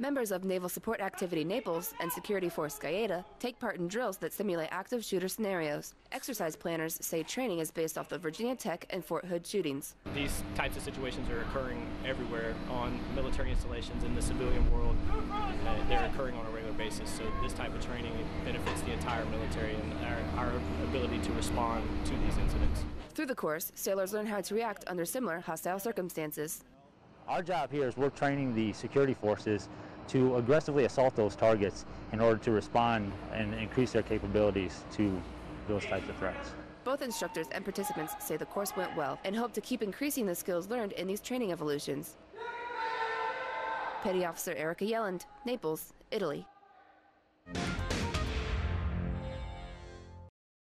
Members of Naval Support Activity Naples and Security Force Gaeta take part in drills that simulate active shooter scenarios. Exercise planners say training is based off the Virginia Tech and Fort Hood shootings. These types of situations are occurring everywhere on military installations in the civilian world. Uh, they're occurring on a regular basis, so this type of training benefits the entire military and our, our ability to respond to these incidents. Through the course, sailors learn how to react under similar hostile circumstances. Our job here is we're training the security forces to aggressively assault those targets in order to respond and increase their capabilities to those types of threats. Both instructors and participants say the course went well and hope to keep increasing the skills learned in these training evolutions. Petty Officer Erica Yelland, Naples, Italy.